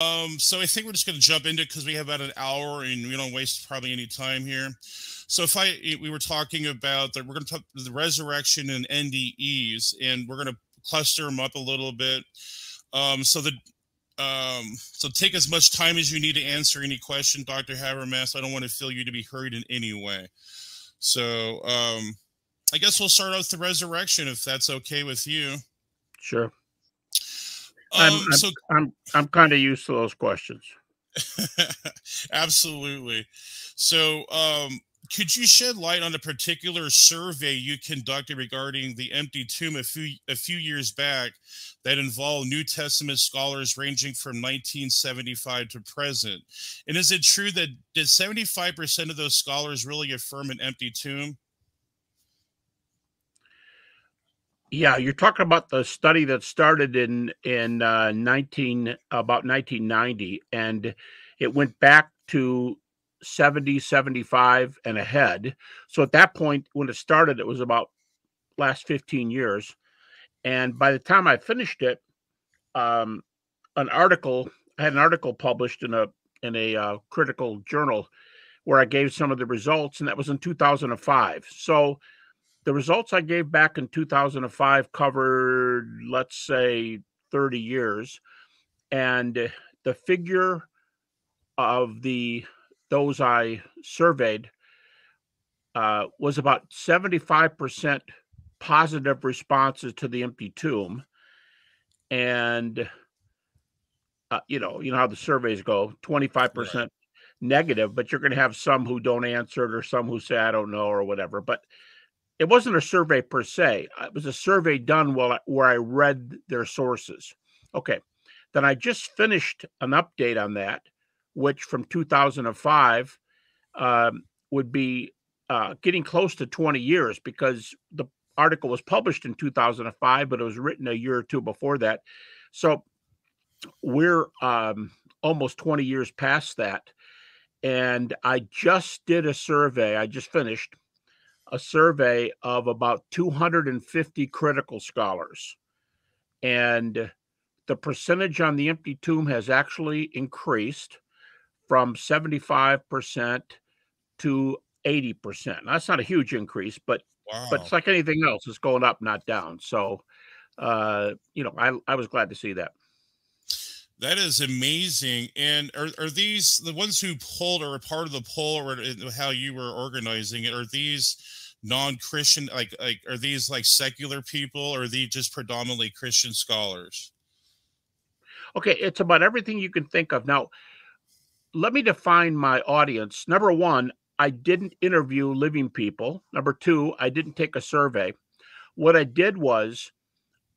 Um, so I think we're just going to jump into it because we have about an hour and we don't waste probably any time here. So if I we were talking about that, we're going to talk the resurrection and NDEs, and we're going to cluster them up a little bit. Um, so the um, so take as much time as you need to answer any question, Dr. Habermas. I don't want to feel you to be hurried in any way. So um, I guess we'll start out with the resurrection if that's okay with you. Sure. Um, I'm, I'm, so I'm, I'm kind of used to those questions. absolutely. So um, could you shed light on a particular survey you conducted regarding the empty tomb a few a few years back that involved New Testament scholars ranging from 1975 to present? And is it true that did 75% of those scholars really affirm an empty tomb? Yeah, you're talking about the study that started in in uh, 19 about 1990, and it went back to 70, 75 and ahead. So at that point, when it started, it was about last 15 years. And by the time I finished it, um, an article, I had an article published in a in a uh, critical journal where I gave some of the results, and that was in 2005. So the results I gave back in 2005 covered, let's say, 30 years, and the figure of the those I surveyed uh, was about 75% positive responses to the empty tomb. And, uh, you know, you know how the surveys go 25% right. negative, but you're going to have some who don't answer it or some who say, I don't know, or whatever. But it wasn't a survey per se. It was a survey done while I, where I read their sources. Okay. Then I just finished an update on that which from 2005 um, would be uh, getting close to 20 years because the article was published in 2005, but it was written a year or two before that. So we're um, almost 20 years past that. And I just did a survey, I just finished a survey of about 250 critical scholars. And the percentage on the empty tomb has actually increased from 75% to 80%. That's not a huge increase, but wow. but it's like anything else, it's going up, not down. So uh, you know, I I was glad to see that. That is amazing. And are, are these the ones who pulled or part of the poll or how you were organizing it? Are these non-Christian like like are these like secular people or are these just predominantly Christian scholars? Okay, it's about everything you can think of. Now, let me define my audience. Number one, I didn't interview living people. Number two, I didn't take a survey. What I did was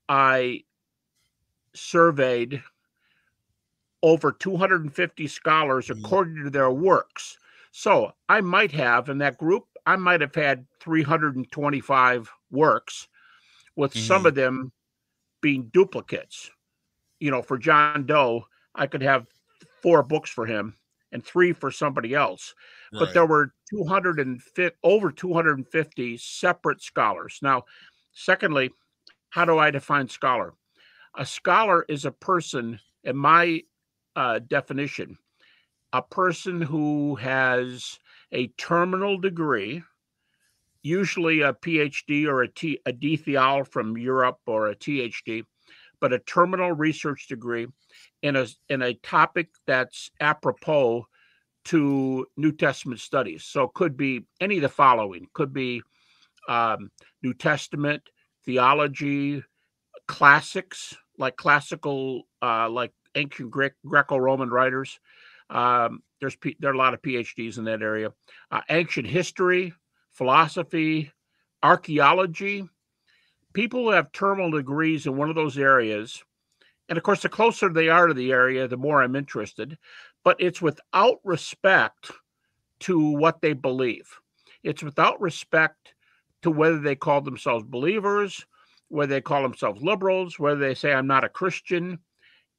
I surveyed over 250 scholars mm. according to their works. So I might have in that group, I might have had 325 works, with mm-hmm. some of them being duplicates. You know, for John Doe, I could have four books for him and three for somebody else. Right. But there were 250 over 250 separate scholars. Now, secondly, how do I define scholar? A scholar is a person, in my uh, definition, a person who has a terminal degree, usually a PhD or a, T, a DPhil from Europe or a THD, but a terminal research degree in a in a topic that's apropos to New Testament studies. So it could be any of the following: could be um, New Testament theology, classics like classical, uh, like ancient Greek, Greco-Roman writers. Um, there's there are a lot of PhDs in that area. Uh, ancient history, philosophy, archaeology. People who have terminal degrees in one of those areas and of course, the closer they are to the area, the more I'm interested. But it's without respect to what they believe. It's without respect to whether they call themselves believers, whether they call themselves liberals, whether they say, I'm not a Christian.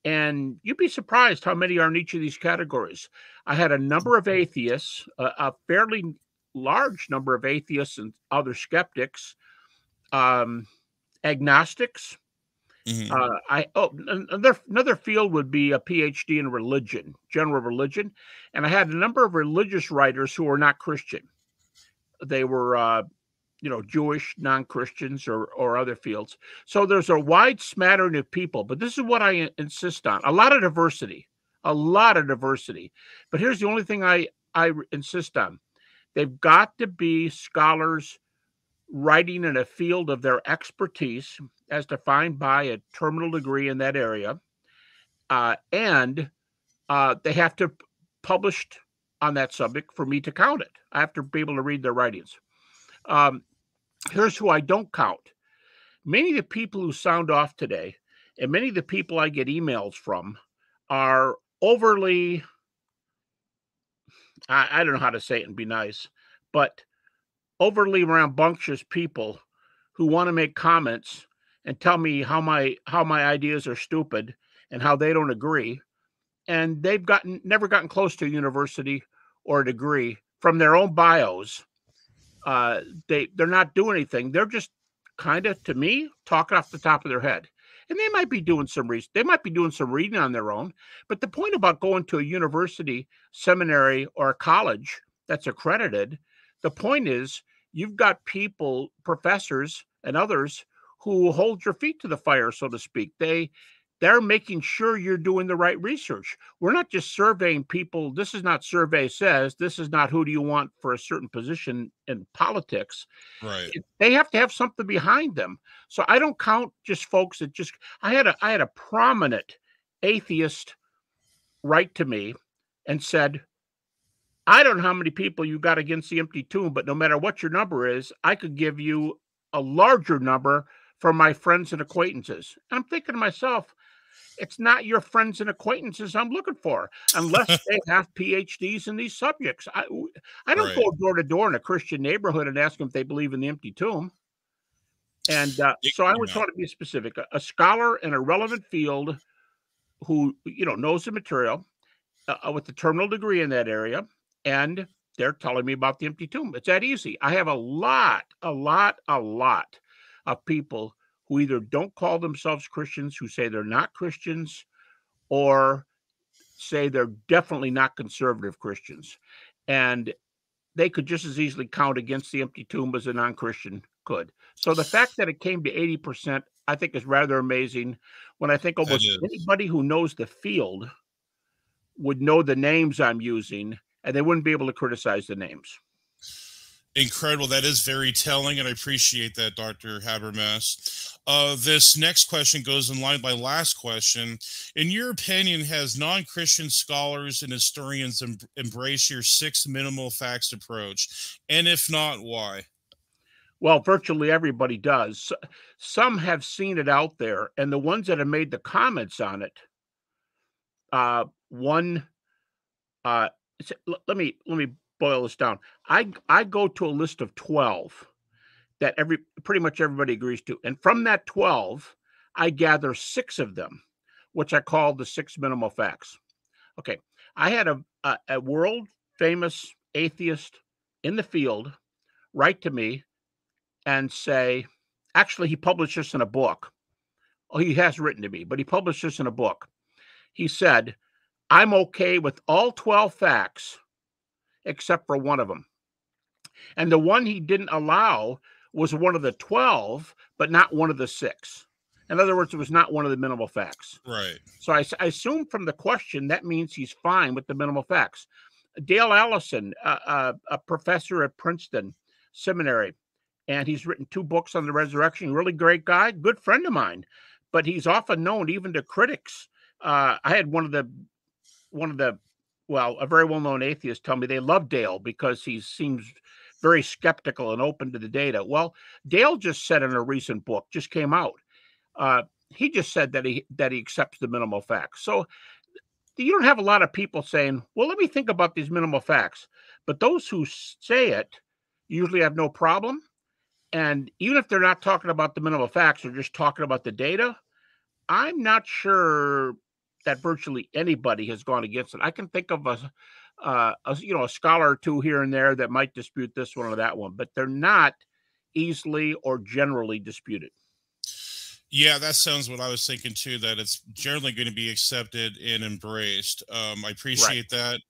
And you'd be surprised how many are in each of these categories. I had a number of atheists, a, a fairly large number of atheists and other skeptics, um, agnostics, Mm-hmm. Uh, I oh another another field would be a PhD in religion, general religion, and I had a number of religious writers who were not Christian. They were, uh, you know, Jewish, non-Christians, or or other fields. So there's a wide smattering of people. But this is what I insist on: a lot of diversity, a lot of diversity. But here's the only thing I I insist on: they've got to be scholars writing in a field of their expertise as defined by a terminal degree in that area. Uh, and uh, they have to published on that subject for me to count it. I have to be able to read their writings. Um, here's who I don't count. Many of the people who sound off today, and many of the people I get emails from, are overly, I, I don't know how to say it and be nice, but overly rambunctious people who want to make comments and tell me how my how my ideas are stupid and how they don't agree and they've gotten never gotten close to a university or a degree from their own bios uh, they they're not doing anything they're just kind of to me talking off the top of their head and they might be doing some research they might be doing some reading on their own but the point about going to a university seminary or a college that's accredited the point is you've got people professors and others who hold your feet to the fire, so to speak. They they're making sure you're doing the right research. We're not just surveying people. This is not survey says. This is not who do you want for a certain position in politics. Right. They have to have something behind them. So I don't count just folks that just. I had a I had a prominent atheist write to me and said, I don't know how many people you got against the empty tomb, but no matter what your number is, I could give you a larger number from my friends and acquaintances. And I'm thinking to myself, it's not your friends and acquaintances I'm looking for unless they have PhDs in these subjects. I, I don't right. go door to door in a Christian neighborhood and ask them if they believe in the empty tomb. And uh, so I was trying to be specific a, a, scholar in a relevant field who, you know, knows the material uh, uh, with the terminal degree in that area. And they're telling me about the empty tomb. It's that easy. I have a lot, a lot, a lot of people who either don't call themselves Christians, who say they're not Christians, or say they're definitely not conservative Christians. And they could just as easily count against the empty tomb as a non Christian could. So the fact that it came to 80%, I think is rather amazing. When I think almost anybody who knows the field would know the names I'm using and they wouldn't be able to criticize the names incredible. That is very telling, and I appreciate that, Dr. Habermas. Uh, this next question goes in line by last question. In your opinion, has non-Christian scholars and historians em- embraced your six minimal facts approach? And if not, why? Well, virtually everybody does. Some have seen it out there, and the ones that have made the comments on it, uh, one, uh, let me let me boil this down. I I go to a list of 12 that every pretty much everybody agrees to. And from that 12, I gather six of them, which I call the six minimal facts. Okay. I had a, a, a world famous atheist in the field write to me and say, actually, he published this in a book. Oh, he has written to me, but he published this in a book. He said, I'm okay with all 12 facts except for one of them. And the one he didn't allow was one of the 12, but not one of the six. In other words, it was not one of the minimal facts. Right. So I, I assume from the question that means he's fine with the minimal facts. Dale Allison, uh, a professor at Princeton Seminary, and he's written two books on the resurrection. Really great guy, good friend of mine, but he's often known even to critics. Uh, I had one of the one of the well, a very well-known atheist tell me they love Dale because he seems very skeptical and open to the data. Well, Dale just said in a recent book, just came out, uh, he just said that he that he accepts the minimal facts. So you don't have a lot of people saying, "Well, let me think about these minimal facts," but those who say it usually have no problem. And even if they're not talking about the minimal facts, they're just talking about the data. I'm not sure that virtually anybody has gone against it. I can think of a, uh, a, you know a scholar or two here and there that might dispute this one or that one, but they're not easily or generally disputed. Yeah, that sounds what I was thinking too. That it's generally going to be accepted and embraced. Um, I appreciate right. that.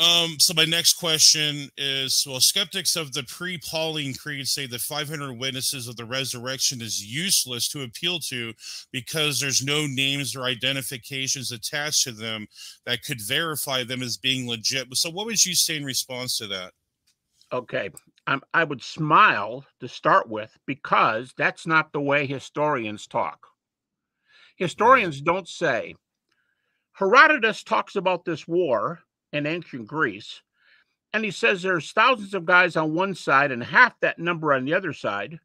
Um, so my next question is: Well, skeptics of the pre-Pauline Creed say that 500 witnesses of the resurrection is useless to appeal to because there's no names or identifications attached to them that could verify them as being legit. So, what would you say in response to that? Okay, I'm, I would smile to start with because that's not the way historians talk. Historians don't say, Herodotus talks about this war in ancient Greece, and he says there's thousands of guys on one side and half that number on the other side.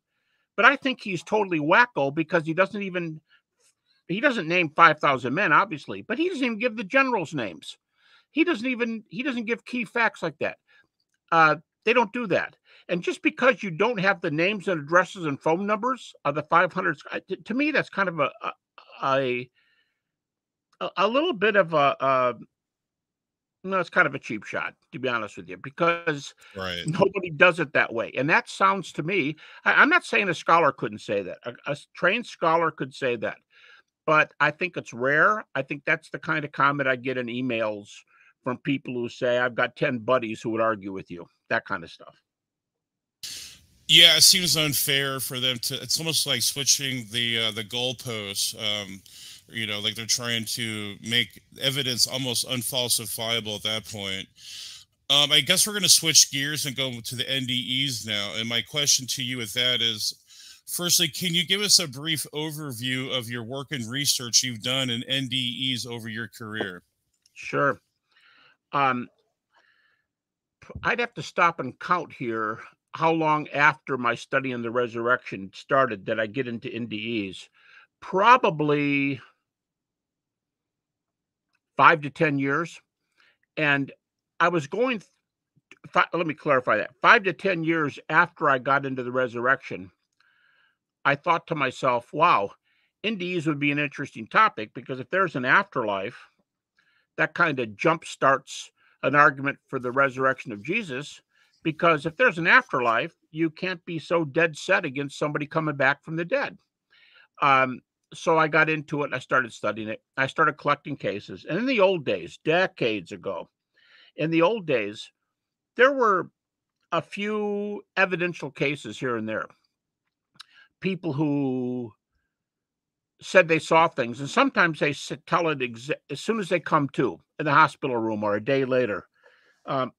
But I think he's totally wacko because he doesn't even he doesn't name 5,000 men, obviously, but he doesn't even give the generals' names. He doesn't even he doesn't give key facts like that. Uh, they don't do that. And just because you don't have the names and addresses and phone numbers of the 500, to me, that's kind of a a a, a little bit of a, a no, it's kind of a cheap shot, to be honest with you, because right. nobody does it that way. And that sounds to me, I, am not saying a scholar couldn't say that. A, a, trained scholar could say that. But I think it's rare. I think that's the kind of comment I get in emails from people who say, I've got 10 buddies who would argue with you, that kind of stuff. Yeah, it seems unfair for them to. It's almost like switching the uh, the goalposts. Um, you know, like they're trying to make evidence almost unfalsifiable at that point. Um, I guess we're going to switch gears and go to the NDEs now. And my question to you with that is, firstly, can you give us a brief overview of your work and research you've done in NDEs over your career? Sure. Um, I'd have to stop and count here how long after my study in the resurrection started that I get into NDEs. Probably five to 10 years. And I was going, five, let me clarify that five to 10 years after I got into the resurrection, I thought to myself, wow, NDEs would be an interesting topic because if there's an afterlife, that kind of jump starts an argument for the resurrection of Jesus because if there's an afterlife, you can't be so dead set against somebody coming back from the dead. Um, so I got into it and I started studying it. I started collecting cases. And in the old days, decades ago, in the old days, there were a few evidential cases here and there. People who said they saw things, and sometimes they tell it exa- as soon as they come to in the hospital room or a day later. Um,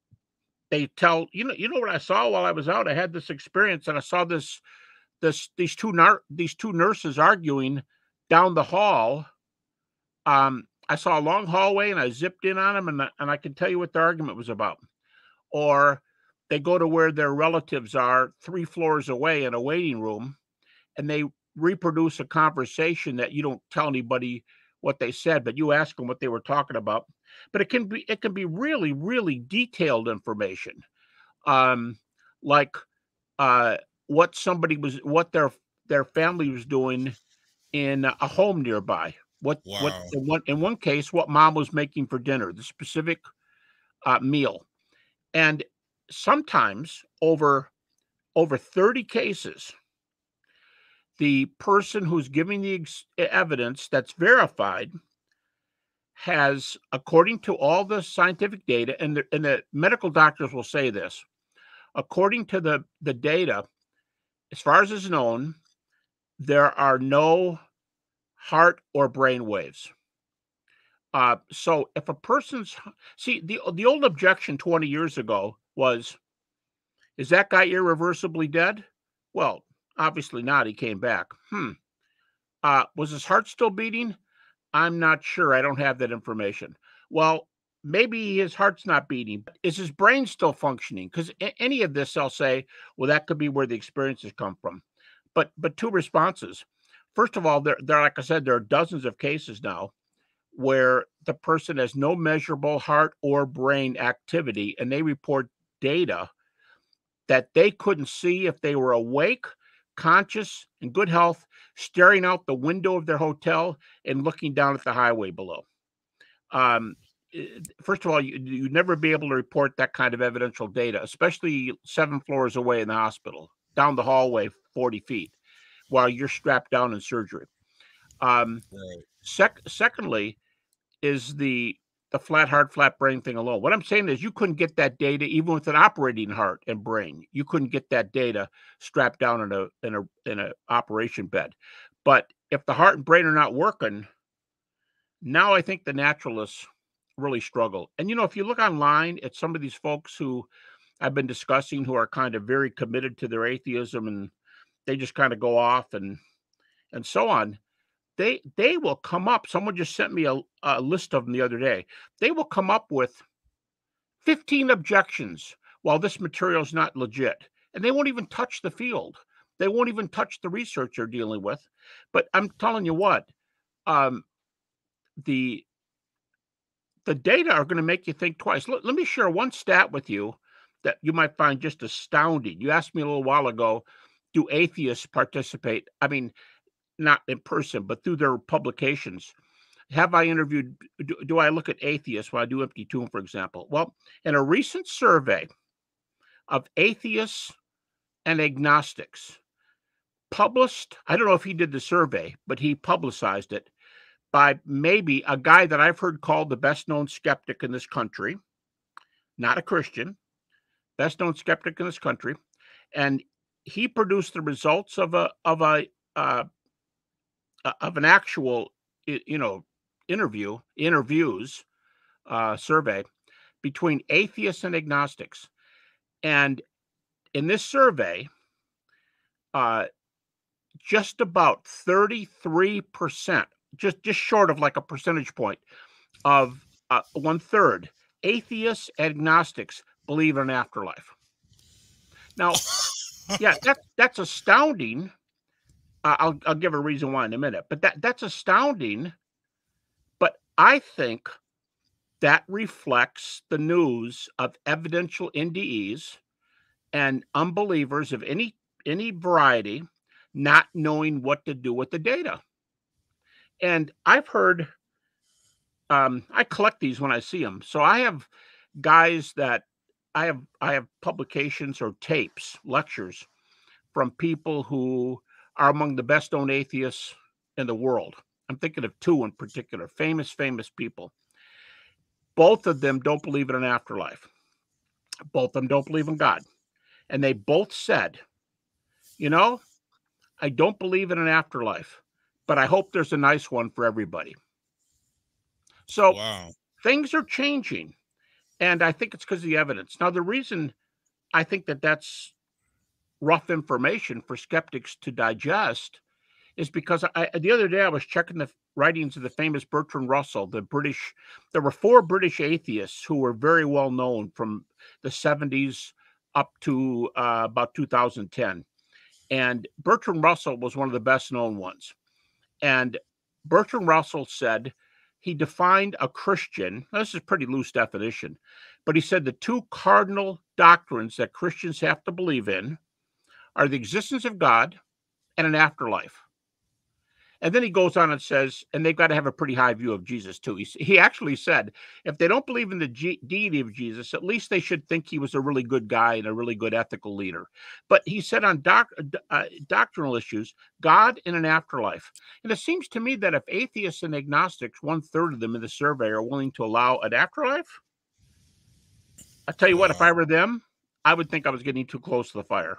they tell you know you know what I saw while I was out. I had this experience, and I saw this this these two nar- these two nurses arguing down the hall. Um, I saw a long hallway, and I zipped in on them, and and I can tell you what the argument was about. Or they go to where their relatives are three floors away in a waiting room, and they reproduce a conversation that you don't tell anybody what they said, but you ask them what they were talking about but it can be it can be really really detailed information um like uh what somebody was what their their family was doing in a home nearby what wow. what in one in one case what mom was making for dinner the specific uh, meal and sometimes over over 30 cases the person who's giving the ex- evidence that's verified has, according to all the scientific data, and the, and the medical doctors will say this, according to the, the data, as far as is known, there are no heart or brain waves. Uh, so if a person's see the the old objection 20 years ago was, is that guy irreversibly dead? Well, obviously not. He came back. Hmm. Uh, was his heart still beating? I'm not sure. I don't have that information. Well, maybe his heart's not beating. But is his brain still functioning? Because any of this, I'll say, well, that could be where the experiences come from. But but two responses. First of all, there, there, like I said, there are dozens of cases now where the person has no measurable heart or brain activity, and they report data that they couldn't see if they were awake conscious, in good health, staring out the window of their hotel and looking down at the highway below. Um, eh, first of all, you, you'd never be able to report that kind of evidential data, especially seven floors away in the hospital, down the hallway 40 feet. while you're strapped down in surgery. Um, right. sec- secondly, is the the flat heart, flat brain thing alone. What I'm saying is you couldn't get that data even with an operating heart and brain. You couldn't get that data strapped down in a in a in a operation bed. But if the heart and brain are not working, now I think the naturalists really struggle. And you know, if you look online at some of these folks who I've been discussing who are kind of very committed to their atheism and they just kind of go off and and so on. They they will come up someone just sent me a, a list of them the other day. They will come up with 15 objections while this material is not legit and they won't even touch the field. They won't even touch the research they're dealing with. But i'm telling you what um, the the data are going to make you think twice. Let, let me share one stat with you that you might find just astounding. You asked me a little while ago do atheists participate i mean not in person, but through their publications. Have I interviewed? Do, do I look at atheists when I do Empty Tomb, for example? Well, in a recent survey of atheists and agnostics, published, I don't know if he did the survey, but he publicized it by maybe a guy that I've heard called the best known skeptic in this country, not a Christian, best known skeptic in this country. And he produced the results of a of a uh, of an actual, you know, interview, interviews, uh, survey between atheists and agnostics. And in this survey, uh, just about 33%, just, just short of like a percentage point of uh, one third, atheists and agnostics believe in an afterlife. Now, yeah, that, that's astounding I'll I'll give a reason why in a minute, but that that's astounding. But I think that reflects the news of evidential NDEs and unbelievers of any any variety not knowing what to do with the data. And I've heard um, I collect these when I see them. So I have guys that I have I have publications or tapes, lectures from people who are among the best known atheists in the world. I'm thinking of two in particular, famous, famous people. Both of them don't believe in an afterlife. Both of them don't believe in God. And they both said, you know, I don't believe in an afterlife, but I hope there's a nice one for everybody. So wow. things are changing. And I think it's because of the evidence. Now, the reason I think that that's rough information for skeptics to digest is because I, the other day I was checking the writings of the famous Bertrand Russell, the British. There were four British atheists who were very well known from the 70s up to uh, about 2010. And Bertrand Russell was one of the best known ones. And Bertrand Russell said he defined a Christian. This is a pretty loose definition, but he said the two cardinal doctrines that Christians have to believe in are the existence of God and an afterlife. And then he goes on and says, and they've got to have a pretty high view of Jesus too. He, he actually said, if they don't believe in the G- deity of Jesus, at least they should think he was a really good guy and a really good ethical leader. But he said on doc, uh, doctrinal issues, God in an afterlife. And it seems to me that if atheists and agnostics, one third of them in the survey, are willing to allow an afterlife, I tell you what, if I were them, I would think I was getting too close to the fire.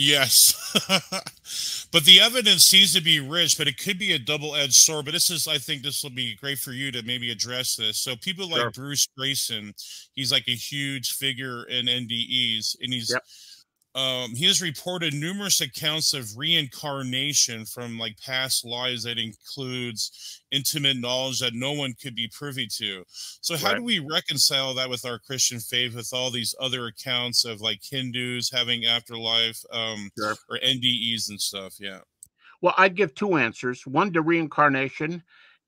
Yes. but the evidence seems to be rich, but it could be a double edged sword. But this is, I think, this will be great for you to maybe address this. So, people like Bruce Greyson, he's like a huge figure in NDEs, and he's yep. Um, he has reported numerous accounts of reincarnation from like past lives that includes intimate knowledge that no one could be privy to. So how right. do we reconcile that with our Christian faith with all these other accounts of like Hindus having afterlife um, sure. or NDEs and stuff? Yeah. Well, I'd give two answers: one to reincarnation,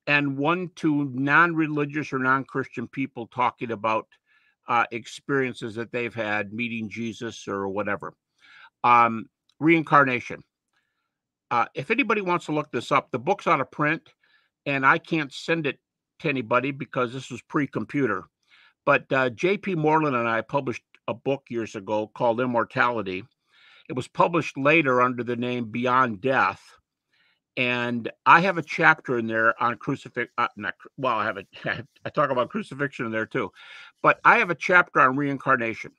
and one to non-religious or non-Christian people talking about uh, experiences that they've had meeting Jesus or whatever. Um, reincarnation. Uh, if anybody wants to look this up, the book's out of print, and I can't send it to anybody because this was pre-computer. But uh, J.P. Moreland and I published a book years ago called Immortality, It was published later under the name Beyond Death. And I have a chapter in there on crucifix. Uh, well, I have a I talk about crucifixion in there too, but I have a chapter on reincarnation,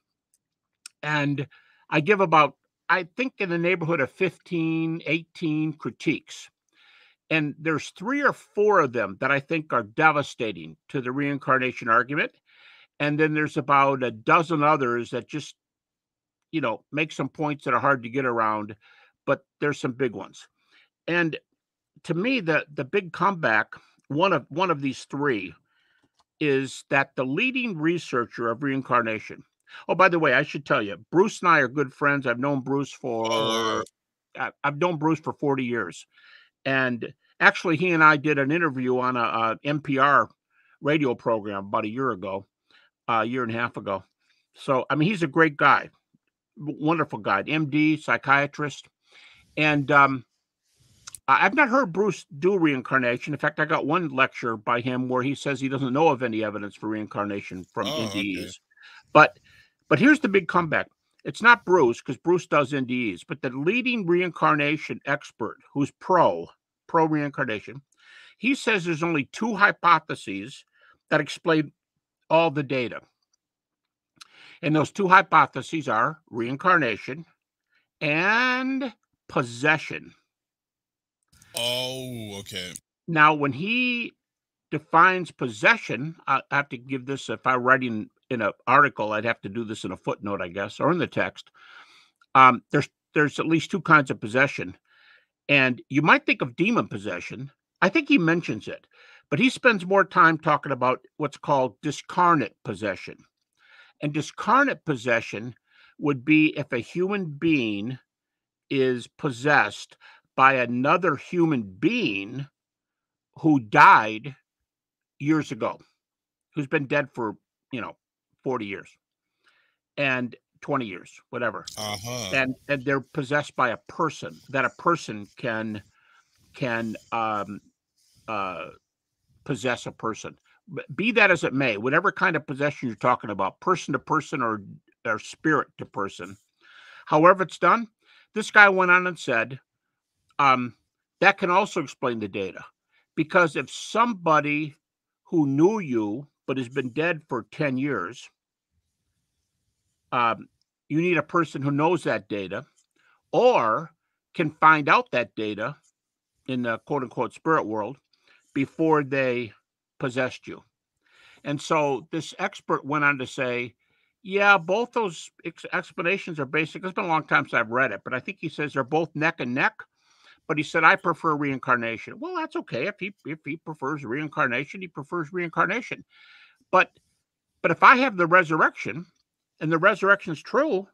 and I give about I think in the neighborhood of 15, 18 critiques. And there's three or four of them that I think are devastating to the reincarnation argument. And then there's about a dozen others that just you know, make some points that are hard to get around, but there's some big ones. And to me, the the big comeback, one of one of these three, is that the leading researcher of reincarnation. Oh, by the way, I should tell you, Bruce and I are good friends. I've known Bruce for oh, I've known Bruce for 40 years. And actually he and I did an interview on a, a NPR radio program about a year ago, a year and a half ago. So I mean he's a great guy wonderful guy, MD, psychiatrist. And um, I've not heard Bruce do reincarnation. In fact, I got one lecture by him where he says he doesn't know of any evidence for reincarnation from oh, NDEs. Okay. But but here's the big comeback. It's not Bruce because Bruce does NDEs, but the leading reincarnation expert who's pro pro reincarnation, he says there's only two hypotheses that explain all the data. And those two hypotheses are reincarnation and possession. Oh, okay. Now, when he defines possession, I have to give this, if I'm writing in an article, I'd have to do this in a footnote, I guess, or in the text. Um, there's there's at least two kinds of possession. And you might think of demon possession. I think he mentions it, but he spends more time talking about what's called discarnate possession. And discarnate possession would be if a human being is possessed by another human being who died years ago, who's been dead for, you know, 40 years and 20 years, whatever. Uh-huh. And and they're possessed by a person that a person can can um uh possess a person be that as it may, whatever kind of possession you're talking about, person to person or, or spirit to person, however it's done, this guy went on and said, um, that can also explain the data. Because if somebody who knew you but has been dead for 10 years, um, you need a person who knows that data or can find out that data in the quote unquote spirit world before they possessed you. And so this expert went on to say, yeah, both those ex- explanations are basic. It's been a long time since I've read it, but I think he says they're both neck and neck. But he said, I prefer reincarnation. Well, that's okay. If he if he prefers reincarnation, he prefers reincarnation. But but if I have the resurrection and the resurrection is true,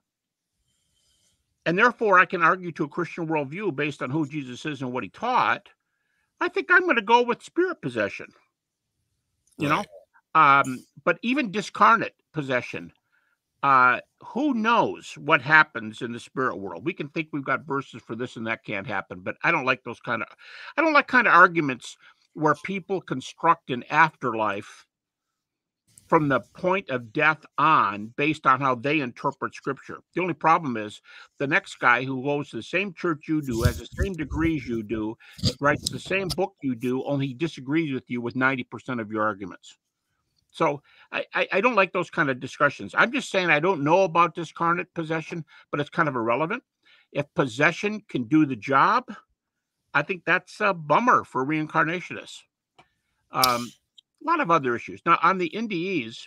and therefore I can argue to a Christian worldview based on who Jesus is and what he taught, I think I'm going to go with spirit possession you right. know um but even discarnate possession uh who knows what happens in the spirit world we can think we've got verses for this and that can't happen but i don't like those kind of i don't like kind of arguments where people construct an afterlife from the point of death on based on how they interpret scripture. The only problem is the next guy who goes to the same church you do, has the same degrees you do, writes the same book you do, only disagrees with you with 90% of your arguments. So I, I, I don't like those kind of discussions. I'm just saying I don't know about discarnate possession, but it's kind of irrelevant. If possession can do the job, I think that's a bummer for reincarnationists. Um, a lot of other issues. Now on the NDEs,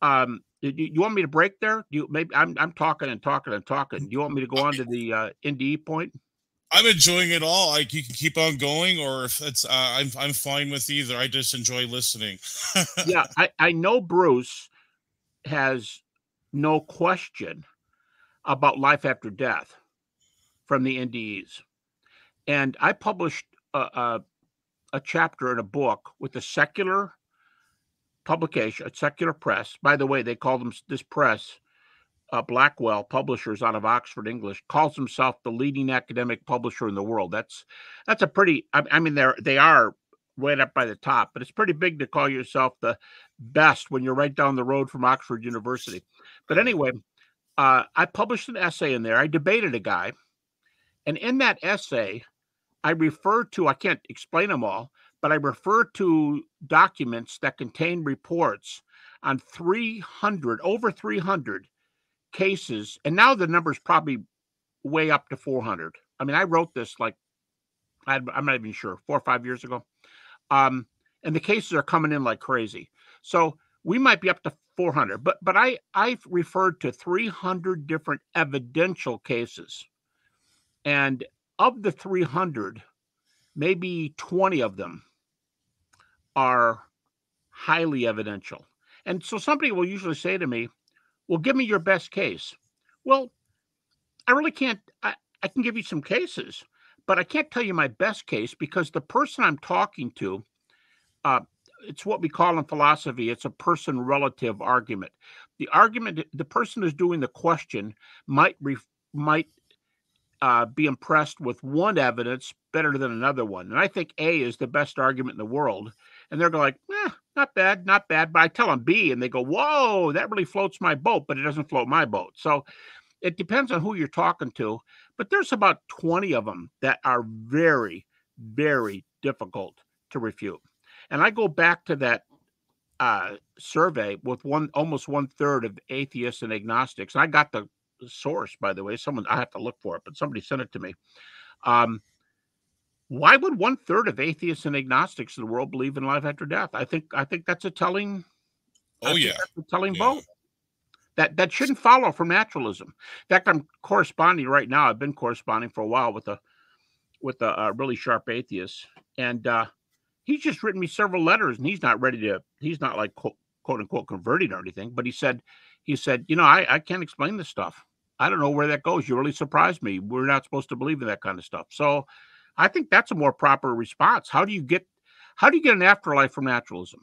um, you, you, want me to break there? Do you maybe I'm I'm talking and talking and talking. Do you want me to go on to the uh, NDE point? I'm enjoying it all. Like you can keep on going, or if it's uh, I'm I'm fine with either. I just enjoy listening. yeah, I I know Bruce has no question about life after death from the NDEs, and I published a, a, a chapter in a book with a secular publication, a secular press. By the way, they call them this press, uh, Blackwell Publishers out of Oxford English, calls himself the leading academic publisher in the world. That's that's a pretty. I, I mean, they're they are right up by the top, but it's pretty big to call yourself the best when you're right down the road from Oxford University. But anyway, uh, I published an essay in there. I debated a guy, and in that essay, I refer to I can't explain them all, but I refer to documents that contain reports on 300 over 300 cases, and now the number is probably way up to 400. I mean, I wrote this like I'm not even sure four or five years ago, um, and the cases are coming in like crazy. So we might be up to 400 but but i i've referred to 300 different evidential cases and of the 300 maybe 20 of them are highly evidential and so somebody will usually say to me well give me your best case. Well i really can't i, I can give you some cases but i can't tell you my best case because the person i'm talking to uh, it's what we call in philosophy it's a person relative argument. The argument the person who's doing the question might ref, might uh, be impressed with one evidence better than another one and i think a is the best argument in the world and they're like eh, not bad not bad but i tell them b and they go whoa that really floats my boat but it doesn't float my boat so it depends on who you're talking to but there's about 20 of them that are very very difficult to refute and I go back to that uh, survey with one almost one third of atheists and agnostics. I got the source, by the way. Someone I have to look for it, but somebody sent it to me. Um, why would one third of atheists and agnostics in the world believe in life after death? I think I think that's a telling. Oh yeah, a telling yeah. vote. That that shouldn't follow from naturalism. In fact, I'm corresponding right now. I've been corresponding for a while with a with a, a really sharp atheist, and uh, he's just written me several letters and he's not ready to he's not like quote, quote unquote converting or anything but he said he said you know I, I can't explain this stuff i don't know where that goes you really surprised me we're not supposed to believe in that kind of stuff so i think that's a more proper response how do you get how do you get an afterlife from naturalism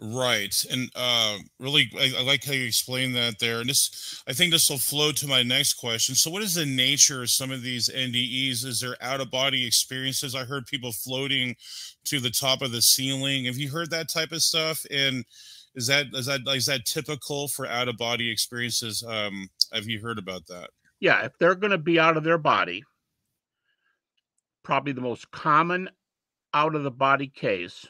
Right, and uh, really, I, I, like how you explain that there. And this, I think, this will flow to my next question. So, what is the nature of some of these NDEs? Is there out of body experiences? I heard people floating to the top of the ceiling. Have you heard that type of stuff? And is that is that is that typical for out of body experiences? Um, have you heard about that? Yeah, if they're going to be out of their body, probably the most common out of the body case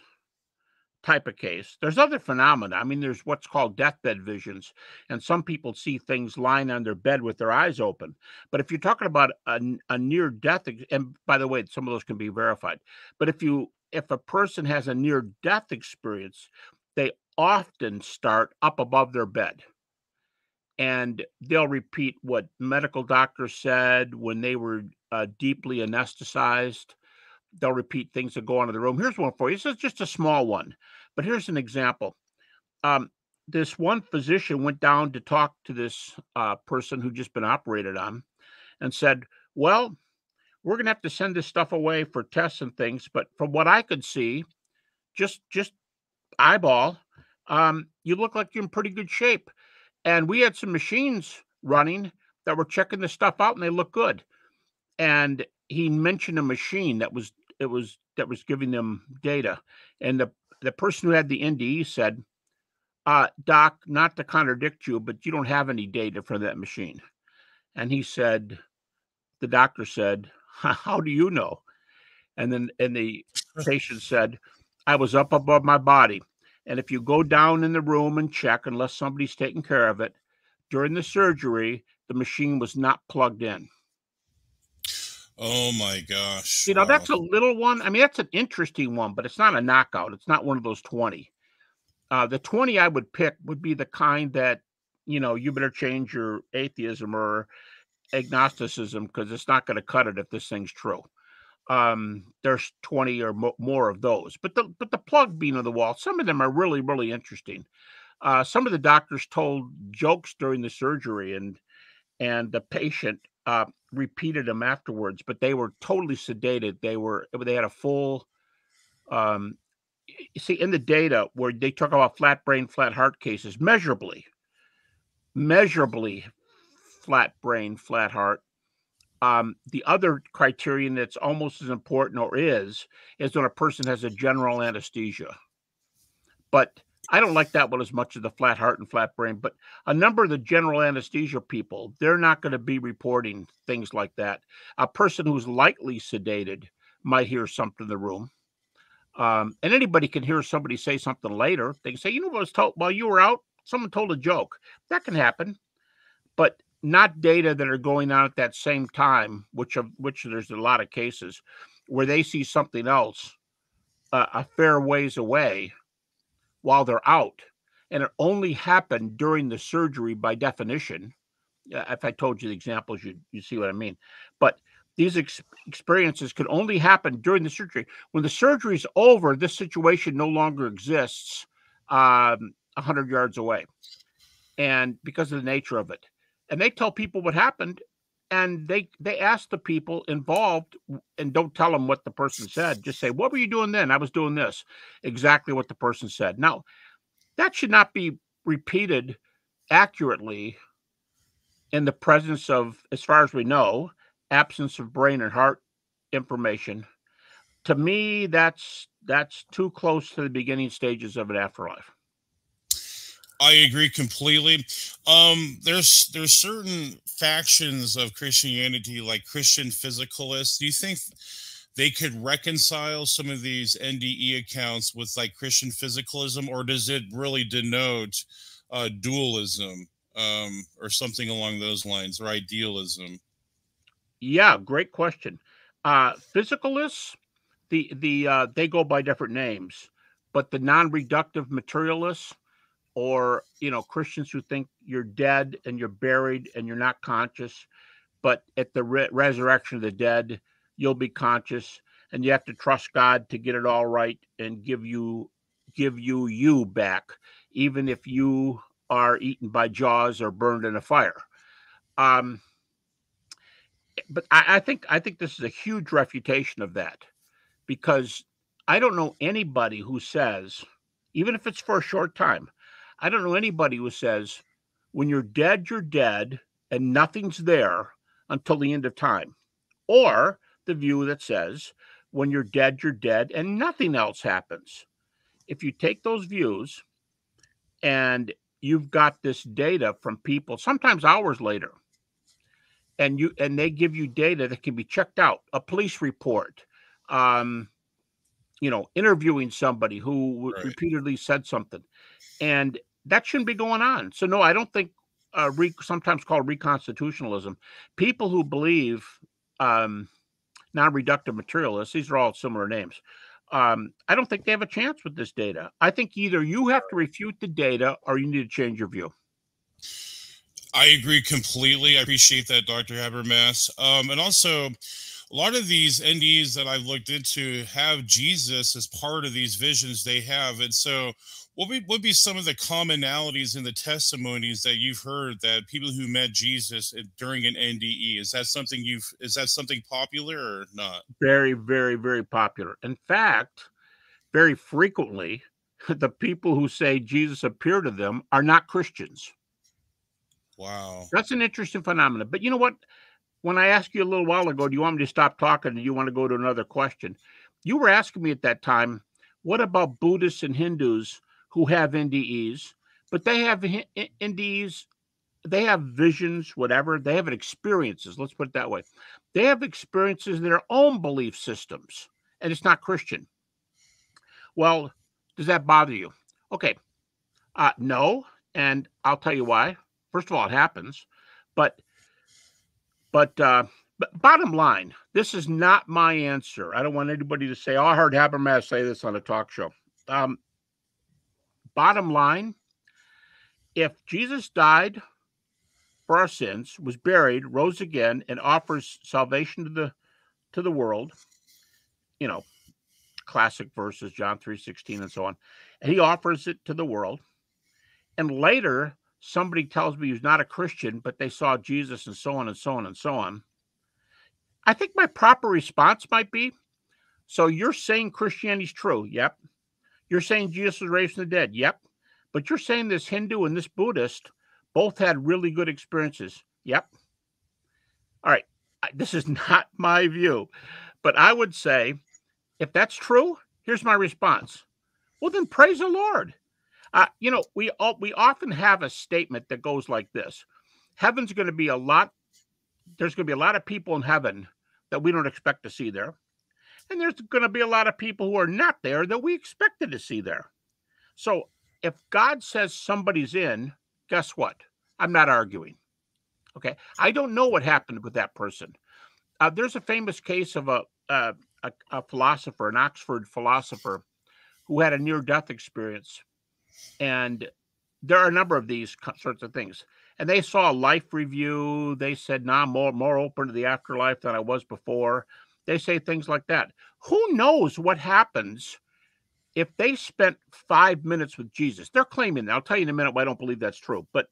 type of case. There's other phenomena. I mean, there's what's called deathbed visions, and some people see things lying on their bed with their eyes open. But if you're talking about a, a near death, and by the way, some of those can be verified. But if you if a person has a near death experience, they often start up above their bed. And they'll repeat what medical doctors said when they were uh, deeply anesthetized they'll repeat things that go on in the room. Here's one for you. This is just a small one. But here's an example. Um, this one physician went down to talk to this uh, person who just been operated on and said, Well, we're going to have to send this stuff away for tests and things. But from what I could see, just just eyeball, um, you look like you're in pretty good shape. And we had some machines running that were checking the stuff out and they look good. And he mentioned a machine that was it was that was giving them data. And the the person who had the NDE said, uh, Doc, not to contradict you, but you don't have any data for that machine. And he said, the doctor said, How do you know? And then and the patient said, I was up above my body. And if you go down in the room and check, unless somebody's taking care of it, during the surgery, the machine was not plugged in. Oh my gosh. You know, wow. that's a little one. I mean, that's an interesting one, but it's not a knockout. It's not one of those 20. Uh, the 20 I would pick would be the kind that, you know, you better change your atheism or agnosticism because it's not going to cut it if this thing's true. Um, there's 20 or mo- more of those, but the but the plug being on the wall, some of them are really really interesting. Uh, some of the doctors told jokes during the surgery, and and the patient uh, repeated them afterwards, but they were totally sedated. They were they had a full um you see in the data where they talk about flat brain, flat heart cases, measurably, measurably flat brain, flat heart. Um, the other criterion that's almost as important or is is when a person has a general anesthesia. But I don't like that one as much as the flat heart and flat brain, but a number of the general anesthesia people, they're not going to be reporting things like that. A person who's lightly sedated might hear something in the room. Um, and anybody can hear somebody say something later. They can say, you know what was told while you were out, someone told a joke. That can happen. But not data that are going on at that same time, which of which there's a lot of cases where they see something else uh, a fair ways away while they're out. And it only happened during the surgery by definition. If I told you the examples, you you see what I mean. But these ex- experiences could only happen during the surgery. When the surgery is over, this situation no longer exists um, 100 yards away. And because of the nature of it. And they tell people what happened and they they ask the people involved and don't tell them what the person said just say what were you doing then? I was doing this. Exactly what the person said. Now that should not be repeated accurately in the presence of as far as we know absence of brain and heart information. To me that's that's too close to the beginning stages of an afterlife I agree completely. Um, there's there's certain factions of Christianity, like Christian physicalists. Do you think they could reconcile some of these NDE accounts with like Christian physicalism, or does it really denote uh, dualism um, or something along those lines, or idealism? Yeah, great question. Uh, physicalists, the the uh, they go by different names, but the non-reductive materialists or you know christians who think you're dead and you're buried and you're not conscious but at the re- resurrection of the dead you'll be conscious and you have to trust god to get it all right and give you give you you back even if you are eaten by jaws or burned in a fire. Um but I, I think i think this is a huge refutation of that because i don't know anybody who says even if it's for a short time I don't know anybody who says when you're dead, you're dead and nothing's there until the end of time. Or the view that says when you're dead, you're dead and nothing else happens. If you take those views and you've got this data from people, sometimes hours later, and you and they give you data that can be checked out, a police report, um, you know, interviewing somebody who right. repeatedly said something, and that shouldn't be going on. So no, I don't think uh, re- sometimes called reconstitutionalism. People who believe um, non-reductive materialists, these are all similar names. Um, I don't think they have a chance with this data. I think either you have to refute the data or you need to change your view. I agree completely. I appreciate that, Dr. Habermas. Um, and also, a lot of these NDs that I've looked into have Jesus as part of these visions they have. And so, what would, would be some of the commonalities in the testimonies that you've heard that people who met Jesus during an NDE is that something you've is that something popular or not? Very, very, very popular. In fact, very frequently, the people who say Jesus appeared to them are not Christians. Wow, that's an interesting phenomenon. But you know what? When I asked you a little while ago, do you want me to stop talking? Do you want to go to another question? You were asking me at that time, what about Buddhists and Hindus? Who have NDEs, but they have NDEs, they have visions, whatever, they have experiences. Let's put it that way. They have experiences in their own belief systems, and it's not Christian. Well, does that bother you? Okay. Uh, no, and I'll tell you why. First of all, it happens, but but uh, but bottom line, this is not my answer. I don't want anybody to say, "Oh, I heard Habermas say this on a talk show." Um, Bottom line, if Jesus died for our sins, was buried, rose again, and offers salvation to the to the world, you know, classic verses, John 3 16 and so on, and he offers it to the world. And later, somebody tells me he's not a Christian, but they saw Jesus and so on and so on and so on. I think my proper response might be so you're saying Christianity's true. Yep. You're saying Jesus was raised from the dead. Yep. But you're saying this Hindu and this Buddhist both had really good experiences. Yep. All right. This is not my view, but I would say if that's true, here's my response. Well, then praise the Lord. Uh, you know, we all, we often have a statement that goes like this: Heaven's going to be a lot. There's going to be a lot of people in heaven that we don't expect to see there, and there's going to be a lot of people who are not there that we expected to see there. So, if God says somebody's in, guess what? I'm not arguing. Okay, I don't know what happened with that person. Uh, there's a famous case of a, a, a philosopher, an Oxford philosopher, who had a near-death experience and there are a number of these sorts of things. And they saw a life review. They said, "Nah, I'm more more open to the afterlife than I was before." They say things like that. Who knows what happens if they spent five minutes with Jesus? They're claiming that. I'll tell you in a minute why I don't believe that's true. But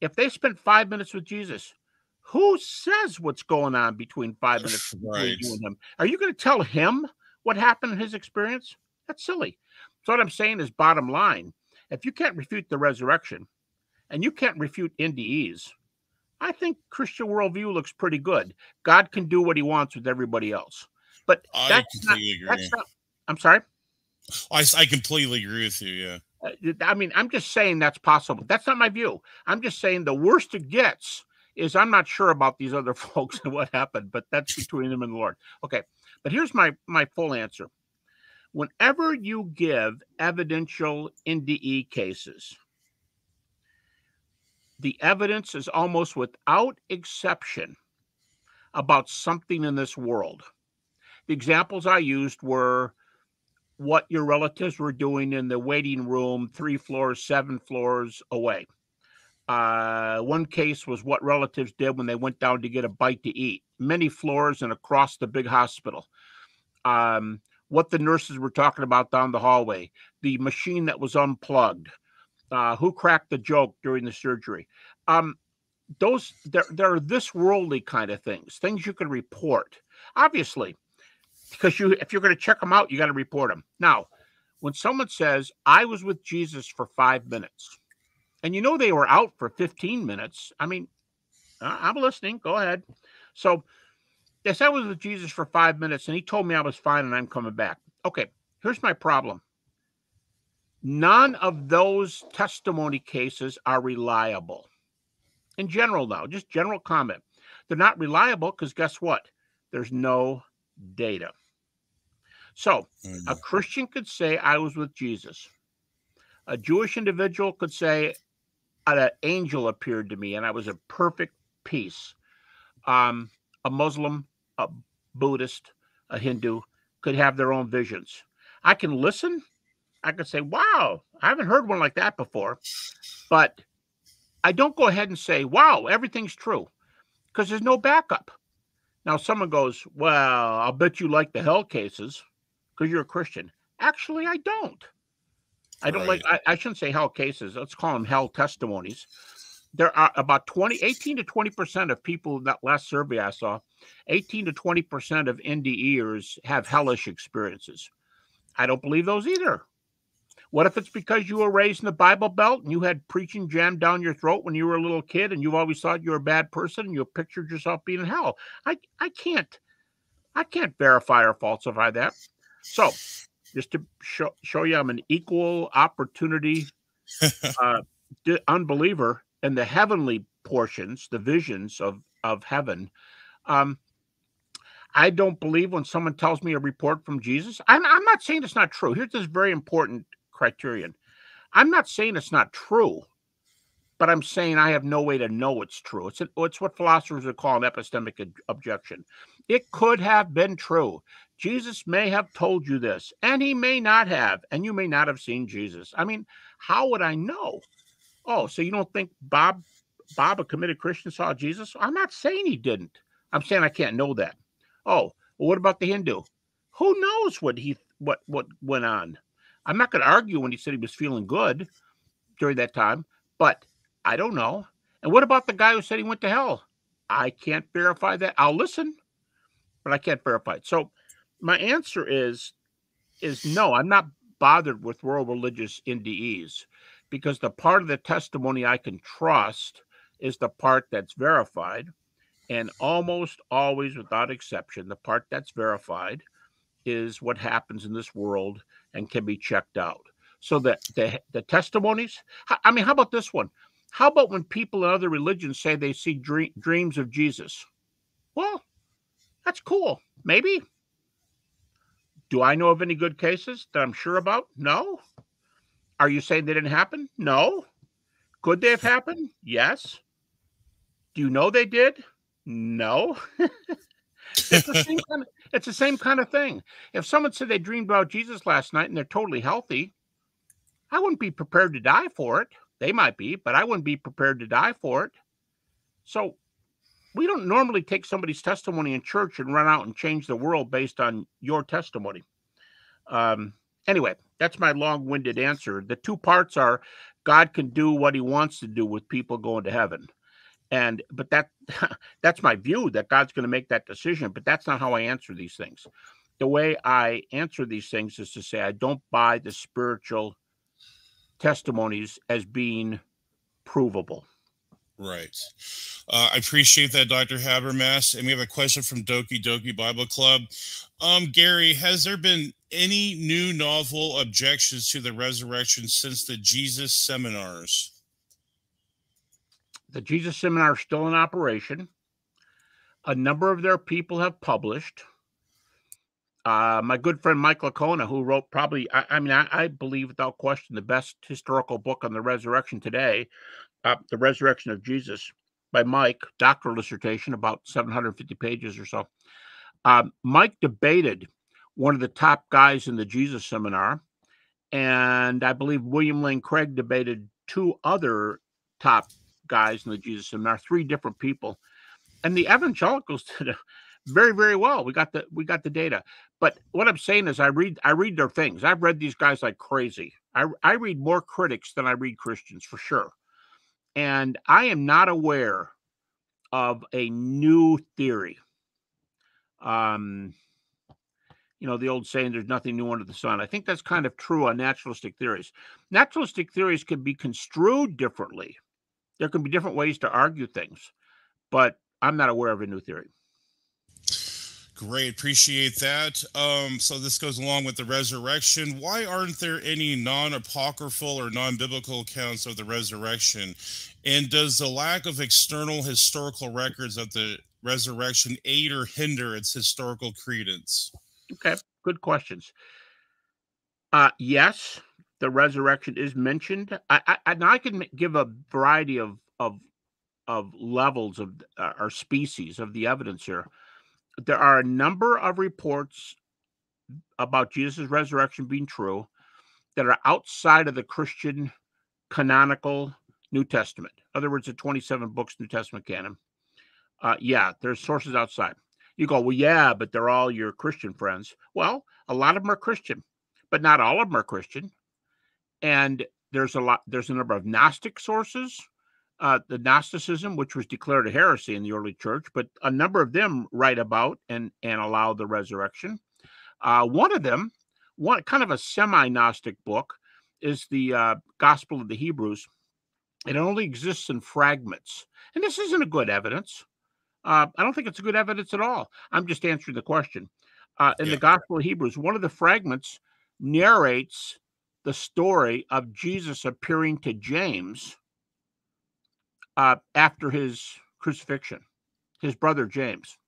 if they spent five minutes with Jesus, who says what's going on between five minutes right. you and him? Are you going to tell him what happened in his experience? That's silly. So what I'm saying is, bottom line if you can't refute the resurrection and you can't refute NDEs, I think Christian worldview looks pretty good. God can do what he wants with everybody else. But I that's not, agree. That's not, I'm sorry. I, I completely agree with you. Yeah. Uh, I mean, I'm just saying that's possible. That's not my view. I'm just saying the worst it gets is I'm not sure about these other folks and what happened, but that's between them and the Lord. Okay. But here's my my full answer whenever you give evidential NDE cases, the evidence is almost without exception about something in this world. The examples I used were what your relatives were doing in the waiting room three floors, seven floors away. Uh, one case was what relatives did when they went down to get a bite to eat, many floors and across the big hospital. Um, what the nurses were talking about down the hallway, the machine that was unplugged, uh, who cracked the joke during the surgery. Um, those there, there are this worldly kind of things, things you can report. Obviously, because you if you're going to check them out, you got to report them. Now, when someone says, I was with Jesus for five minutes, and you know they were out for 15 minutes, I mean, I'm listening. Go ahead. So Yes, I was with Jesus for five minutes and he told me I was fine and I'm coming back. Okay, here's my problem. None of those testimony cases are reliable. In general, now, just general comment. They're not reliable because guess what? There's no data. So mm-hmm. a Christian could say, I was with Jesus. A Jewish individual could say, an angel appeared to me and I was in perfect peace. Um, a Muslim a Buddhist, a Hindu could have their own visions. I can listen. I could say, wow, I haven't heard one like that before. But I don't go ahead and say, wow, everything's true because there's no backup. Now, someone goes, well, I'll bet you like the hell cases because you're a Christian. Actually, I don't. I don't right. like, I, I shouldn't say hell cases. Let's call them hell testimonies there are about 20, 18 to 20% of people in that last survey I saw, 18 to 20% of NDEers have hellish experiences. I don't believe those either. What if it's because you were raised in the Bible Belt and you had preaching jammed down your throat when you were a little kid and you've always thought you were a bad person and you pictured yourself being in hell? I, I can't I can't verify or falsify that. So just to show, show you I'm an equal opportunity uh, unbeliever and the heavenly portions, the visions of of heaven. Um, I don't believe when someone tells me a report from Jesus. I'm, I'm not saying it's not true. Here's this very important criterion. I'm not saying it's not true, but I'm saying I have no way to know it's true. It's, an, it's what philosophers would call an epistemic objection. It could have been true. Jesus may have told you this, and he may not have, and you may not have seen Jesus. I mean, how would I know? Oh, so you don't think Bob, Bob, a committed Christian, saw Jesus? I'm not saying he didn't. I'm saying I can't know that. Oh, well, what about the Hindu? Who knows what he what what went on? I'm not going to argue when he said he was feeling good during that time, but I don't know. And what about the guy who said he went to hell? I can't verify that. I'll listen, but I can't verify it. So my answer is is no. I'm not bothered with world religious NDEs because the part of the testimony I can trust is the part that's verified. And almost always, without exception, the part that's verified is what happens in this world and can be checked out. So that the the testimonies. I mean, how about this one? How about when people in other religions say they see dream, dreams of Jesus? Well, that's cool. Maybe. Do I know of any good cases that I'm sure about? No. Are you saying they didn't happen? No. Could they have happened? Yes. Do you know they did? No. it's, the same kind it's the same kind of thing. If someone said they dreamed about Jesus last night and they're totally healthy, I wouldn't be prepared to die for it. They might be, but I wouldn't be prepared to die for it. So we don't normally take somebody's testimony in church and run out and change the world based on your testimony. Um, anyway, that's my long winded answer. The two parts are God can do what he wants to do with people going to heaven. And but that that's my view that God's going to make that decision, but that's not how I answer these things. The way I answer these things is to say I don't buy the spiritual testimonies as being provable. Right. Uh, I appreciate that, Dr. Habermas. And we have a question from Doki Doki Bible Club. Um, Gary, has there been any new novel objections to the resurrection since the Jesus seminars? The Jesus seminar is still in operation. A number of their people have published. Uh, my good friend Mike Licona, who wrote probably, I, I mean, I, I, believe without question, the best historical book on the resurrection today, uh, The Resurrection of Jesus by Mike, doctoral dissertation, about 750 pages or so. Um, Mike debated one of the top guys in the Jesus seminar. And I believe William Lane Craig debated two other top guys in the Jesus seminar, three different people. And the evangelicals did very, very well. We got the we got the data. But what I'm saying is I read I read their things. I've read these guys like crazy. I, I read more critics than I read Christians for sure. And I am not aware of a new theory. Um, you know, the old saying, there's nothing new under the sun. I think that's kind of true on naturalistic theories. Naturalistic theories can be construed differently. There can be different ways to argue things, but I'm not aware of a new theory. Great, appreciate that. Um, so this goes along with the resurrection. Why aren't there any non-apocryphal or non-biblical accounts of the resurrection? And does the lack of external historical records of the resurrection aid or hinder its historical credence? Okay, good questions. Uh, yes, the resurrection is mentioned. I, I and I can give a variety of of of levels of uh, species of the evidence here. There are a number of reports about Jesus' resurrection being true that are outside of the Christian canonical New Testament. In other words, the 27 books New Testament canon. Uh, yeah, there's sources outside. You go, well, yeah, but they're all your Christian friends. Well, a lot of them are Christian, but not all of them are Christian. And there's a lot, there's a number of Gnostic sources, uh, the Gnosticism, which was declared a heresy in the early church, but a number of them write about and and allow the resurrection. Uh, one of them, one kind of a semi-Gnostic book, is the uh, Gospel of the Hebrews. It only exists in fragments, and this isn't a good evidence. Uh, I don't think it's a good evidence at all. I'm just answering the question. Uh, in yeah. the Gospel of Hebrews, one of the fragments narrates the story of Jesus appearing to James uh, after his crucifixion, his brother James.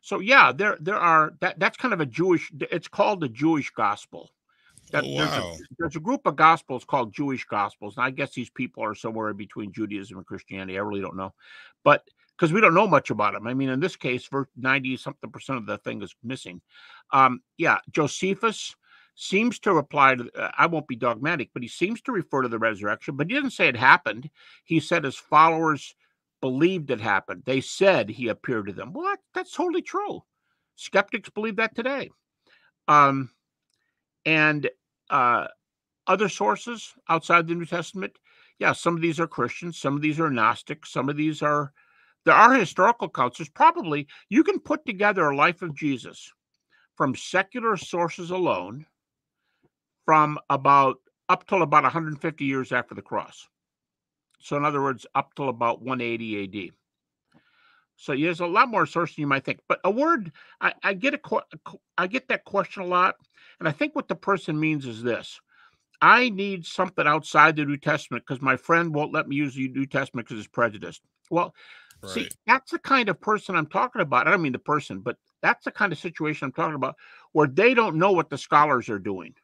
So yeah, there there are that that's kind of a Jewish. It's called the Jewish gospel. That, oh, wow. there's, a, there's a group of gospels called Jewish gospels, and I guess these people are somewhere between Judaism and Christianity. I really don't know, but because we don't know much about them. I mean, in this case, for 90 something percent of the thing is missing. Um, yeah, Josephus seems to reply to, uh, I won't be dogmatic, but he seems to refer to the resurrection, but he doesn't say it happened. He said his followers believed it happened. They said he appeared to them. Well, that, that's totally true. Skeptics believe that today. Um, and uh, other sources outside the New Testament, yeah, some of these are Christians, some of these are Gnostics, some of these are there are historical accounts. There's probably, you can put together a life of Jesus from secular sources alone from about up till about 150 years after the cross. So, in other words, up till about 180 AD. So there's a lot more sources than you might think. But a word, I, I get a, I get that question a lot, and I think what the person means is this: I need something outside the New Testament because my friend won't let me use the New Testament because it's prejudiced. Well, right. see, that's the kind of person I'm talking about. I don't mean the person, but that's the kind of situation I'm talking about where they don't know what the scholars are doing.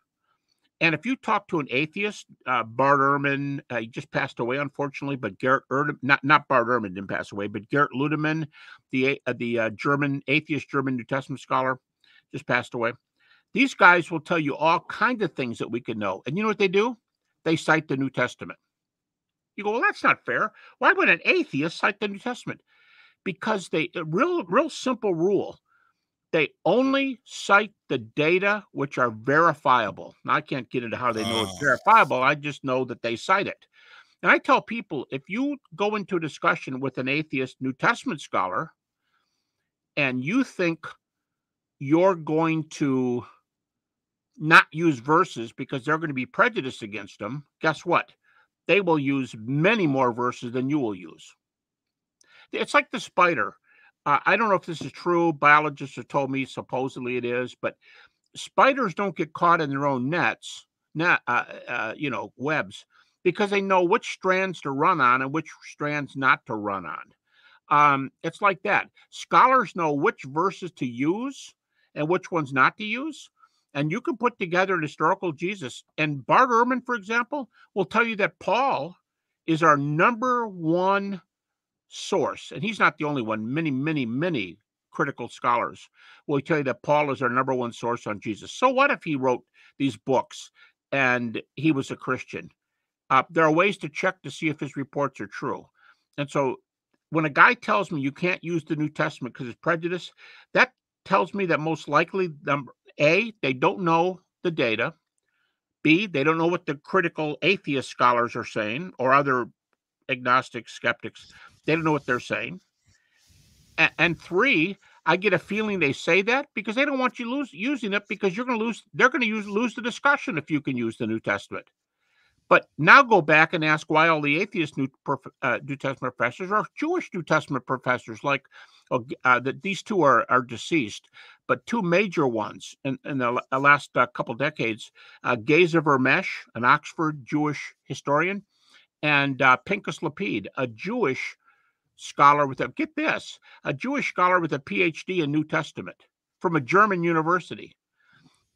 And if you talk to an atheist, uh, Bart Ehrman, uh, he just passed away, unfortunately, but Garrett Erdem, not not Bart Ehrman didn't pass away, but Gerd Ludemann, the uh, the uh, German atheist German New Testament scholar, just passed away. These guys will tell you all kinds of things that we can know, and you know what they do? They cite the New Testament. You go, well, that's not fair. Why would an atheist cite the New Testament? Because they real real simple rule they only cite the data which are verifiable. Now, I can't get into how they know it's ah. verifiable. I just know that they cite it. And I tell people if you go into a discussion with an atheist New Testament scholar and you think you're going to not use verses because they're going to be prejudiced against them, guess what? They will use many more verses than you will use. It's like the spider. Uh, I don't know if this is true. Biologists have told me supposedly it is, but spiders don't get caught in their own nets, net, uh, uh, you know, webs, because they know which strands to run on and which strands not to run on. Um, it's like that. Scholars know which verses to use and which ones not to use. And you can put together an historical Jesus. And Bart Ehrman, for example, will tell you that Paul is our number one source, and he's not the only one, many, many, many critical scholars will tell you that Paul is our number one source on Jesus. So what if he wrote these books and he was a Christian? Uh, there are ways to check to see if his reports are true. And so when a guy tells me you can't use the New Testament because it's prejudice, that tells me that most likely, number A, they don't know the data. B, they don't know what the critical atheist scholars are saying or other agnostic skeptics. They don't know what they're saying. And, and three, I get a feeling they say that because they don't want you lose, using it because you're going to lose. They're going to use lose the discussion if you can use the New Testament. But now go back and ask why all the atheist New, uh, New Testament professors are Jewish New Testament professors, like oh, uh, that these two are, are deceased, but two major ones in, in the last uh, couple decades uh, Geza Vermes, an Oxford Jewish historian, and uh, Pinchas Lapide, a Jewish scholar with a get this a Jewish scholar with a PhD in New Testament from a German university.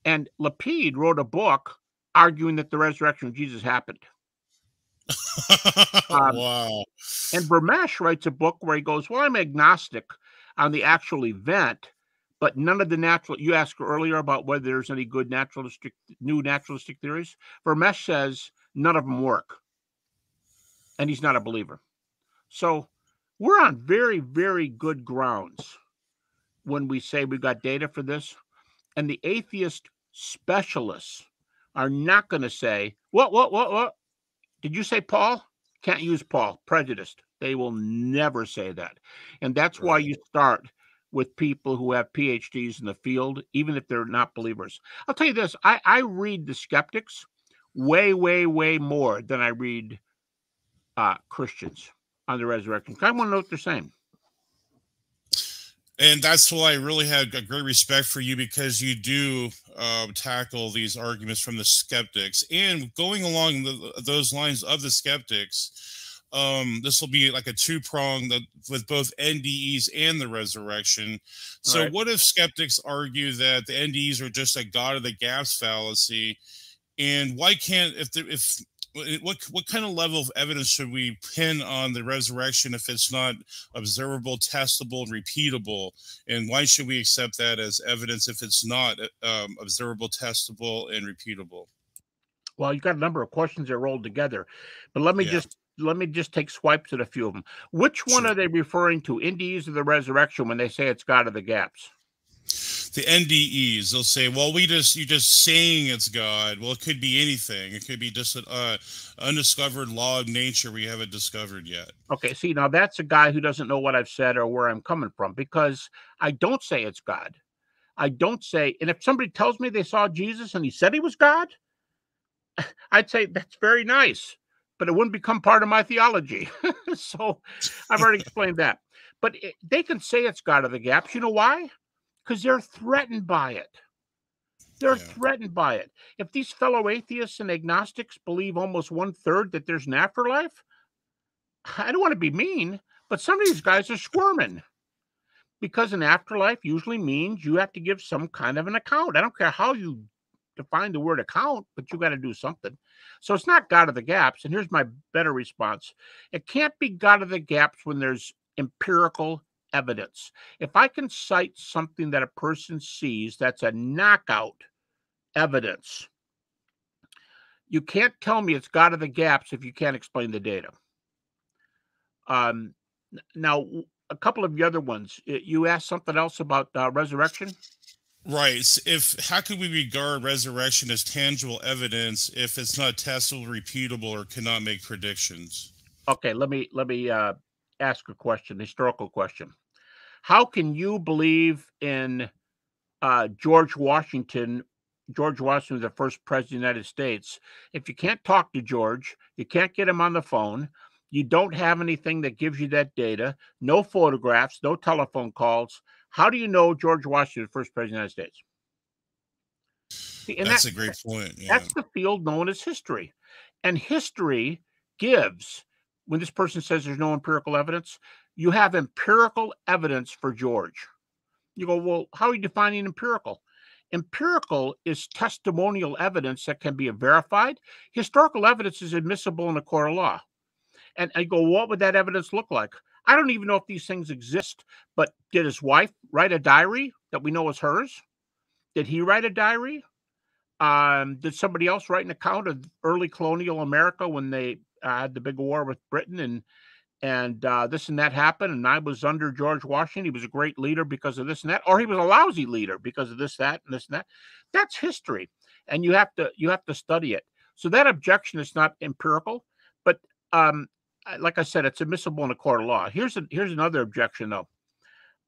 And Lapide wrote a book arguing that the resurrection of Jesus happened. um, wow. And Vermes writes a book where he goes, Well, I'm agnostic on the actual event, but none of the natural. You asked earlier about whether there's any good naturalistic, new naturalistic theories. Vermes says none of them work. And he's not a believer. So we're on very, very good grounds when we say we've got data for this. And the atheist specialists are not going to say, what, what, what, what? Did you say Paul? Can't use Paul, prejudiced. They will never say that. And that's why you start with people who have PhDs in the field, even if they're not believers. I'll tell you this I, I read the skeptics way, way, way more than I read uh, Christians on the resurrection. I want to know what they're saying. And that's why I really have a great respect for you because you do uh, tackle these arguments from the skeptics. And going along the, those lines of the skeptics, um, this will be like a two prong that, with both NDEs and the resurrection. So, right. what if skeptics argue that the NDEs are just a God of the gaps fallacy? And why can't if the, if what what kind of level of evidence should we pin on the resurrection if it's not observable, testable, and repeatable? And why should we accept that as evidence if it's not um, observable, testable, and repeatable? Well, you've got a number of questions that rolled together, but let me yeah. just let me just take swipes at a few of them. Which one sure. are they referring to? NDEs of the resurrection when they say it's God of the gaps? The NDEs, they'll say, "Well, we just you're just saying it's God. Well, it could be anything. It could be just an uh, undiscovered law of nature we haven't discovered yet." Okay, see now that's a guy who doesn't know what I've said or where I'm coming from because I don't say it's God. I don't say, and if somebody tells me they saw Jesus and he said he was God, I'd say that's very nice, but it wouldn't become part of my theology. so I've already explained that. But it, they can say it's God of the gaps. You know why? Because they're threatened by it. They're yeah. threatened by it. If these fellow atheists and agnostics believe almost one third that there's an afterlife, I don't want to be mean, but some of these guys are squirming because an afterlife usually means you have to give some kind of an account. I don't care how you define the word account, but you got to do something. So it's not God of the gaps. And here's my better response it can't be God of the gaps when there's empirical evidence. If I can cite something that a person sees that's a knockout evidence, you can't tell me it's God of the gaps if you can't explain the data. Um, now, a couple of the other ones. You asked something else about uh, resurrection. Right. If how could we regard resurrection as tangible evidence if it's not testable, repeatable, or cannot make predictions? Okay, let me let me uh, ask a question, historical question. How can you believe in uh, George Washington? George Washington was the first president of the United States. If you can't talk to George, you can't get him on the phone. You don't have anything that gives you that data. No photographs, no telephone calls. How do you know George Washington was the first president of the United States? See, that's that, a great point. Yeah. That's the field known as history. And history gives, when this person says there's no empirical evidence, you have empirical evidence for George. You go, well, how are you defining empirical? Empirical is testimonial evidence that can be verified. Historical evidence is admissible in a court of law. And I go, what would that evidence look like? I don't even know if these things exist, but did his wife write a diary that we know was hers? Did he write a diary? Um, did somebody else write an account of early colonial America when they uh, had the big war with Britain and and uh, this and that happened? And I was under George Washington. He was a great leader because of this and that, or he was a lousy leader because of this, that, and this and that. That's history, and you have to you have to study it. So that objection is not empirical, but um, like I said, it's admissible in a court of law. Here's a, here's another objection though.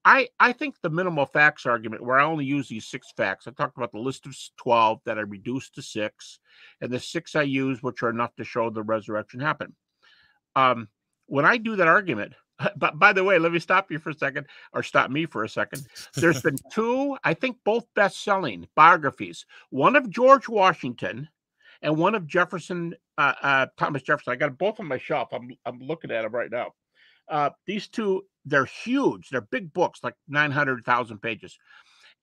I I think the minimal facts argument, where I only use these six facts, I talked about the list of twelve that I reduced to six, and the six I use, which are enough to show the resurrection happened. Um, when I do that argument, but by the way, let me stop you for a second, or stop me for a second. There's been two, I think, both best-selling biographies. One of George Washington, and one of Jefferson, uh, uh, Thomas Jefferson. I got both on my shelf. I'm I'm looking at them right now. Uh, these two, they're huge. They're big books, like nine hundred thousand pages.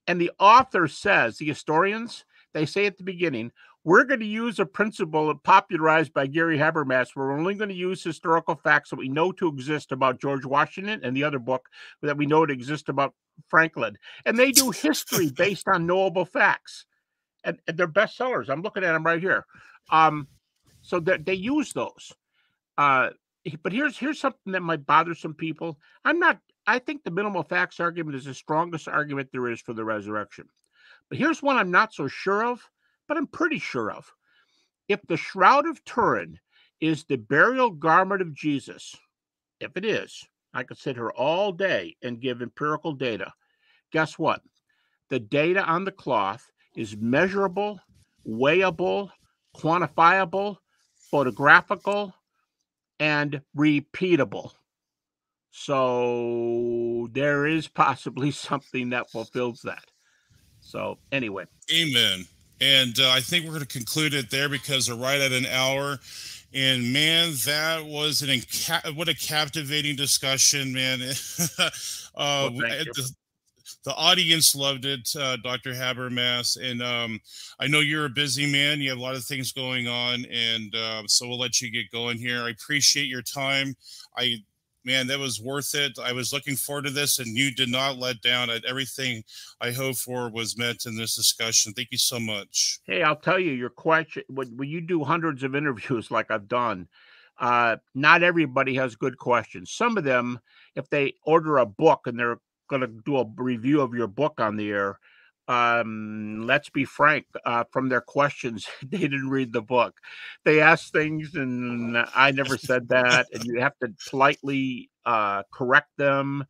And the author says, the historians, they say at the beginning, we're going to use a principle popularized by Gary Habermas. We're only going to use historical facts that we know to exist about George Washington and the other book that we know to exist about Franklin. And they do history based on knowable facts and, and they're bestsellers. I'm looking at them right here. Um, so they use those. Uh, but here's here's something that might bother some people. I'm not. I think the minimal facts argument is the strongest argument there is for the resurrection. But here's one I'm not so sure of, but I'm pretty sure of. If the shroud of Turin is the burial garment of Jesus, if it is, I could sit here all day and give empirical data. Guess what? The data on the cloth is measurable, weighable, quantifiable, photographical, and repeatable. So there is possibly something that fulfills that. So anyway, amen. And uh, I think we're going to conclude it there because we're right at an hour. And man, that was an inca- what a captivating discussion, man. uh, well, the, the audience loved it, uh, Dr. Habermas. And um, I know you're a busy man. You have a lot of things going on. And uh, so we'll let you get going here. I appreciate your time. I, man, that was worth it. I was looking forward to this, and you did not let down. Everything I hoped for was met in this discussion. Thank you so much. Hey, I'll tell you, your question, when, when you do hundreds of interviews like I've done, uh, not everybody has good questions. Some of them, if they order a book and they're going to do a review of your book on the air. Um, let's be frank, uh, from their questions, they didn't read the book. They asked things, and I never said that. And you have to politely uh, correct them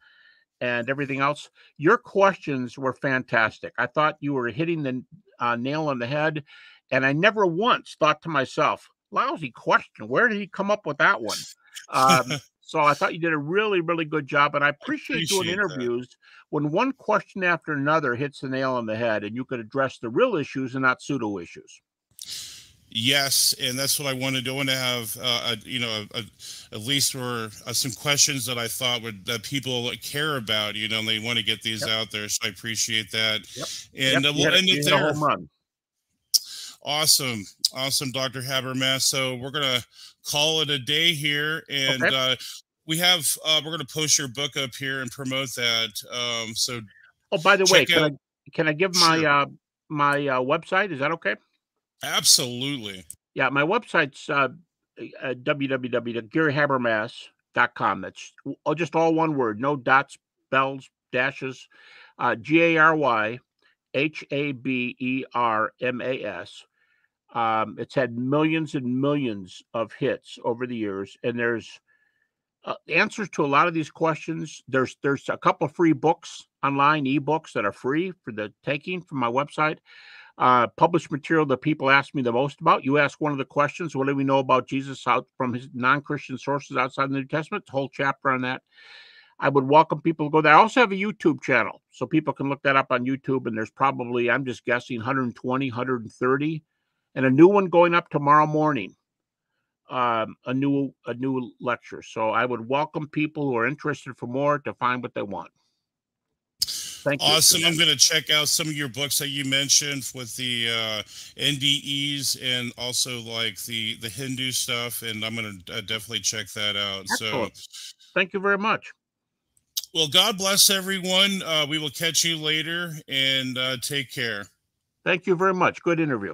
and everything else. Your questions were fantastic. I thought you were hitting the uh, nail on the head. And I never once thought to myself, lousy question. Where did he come up with that one? Um, So I thought you did a really, really good job. And I appreciate, appreciate doing interviews that. when one question after another hits the nail on the head and you could address the real issues and not pseudo issues. Yes, and that's what I wanted. I want to have, uh, a, you know, a, a, at least for uh, some questions that I thought would that people care about. You know, and they want to get these yep. out there. So I appreciate that. Yep. And yep. Uh, we'll end it there. Awesome, awesome, Dr. Habermas. So we're gonna call it a day here, and okay. uh, we have uh, we're gonna post your book up here and promote that. Um, so, oh, by the way, can out. I can I give my sure. uh, my uh, website? Is that okay? Absolutely. Yeah, my website's uh, uh, www.garyhabermas.com. That's just all one word, no dots, bells, dashes. Uh, G A R Y H A B E R M A S um, it's had millions and millions of hits over the years, and there's uh, answers to a lot of these questions. There's there's a couple of free books online, ebooks that are free for the taking from my website. Uh, published material that people ask me the most about. You ask one of the questions, what do we know about Jesus out from his non-Christian sources outside the New Testament? The whole chapter on that. I would welcome people to go there. I also have a YouTube channel, so people can look that up on YouTube. And there's probably, I'm just guessing, 120, 130 and a new one going up tomorrow morning. Um, a new a new lecture. So I would welcome people who are interested for more to find what they want. Thank you. Awesome. I'm going to check out some of your books that you mentioned with the uh, NDEs and also like the the Hindu stuff, and I'm going to uh, definitely check that out. Excellent. So, thank you very much. Well, God bless everyone. Uh, we will catch you later, and uh, take care. Thank you very much. Good interview.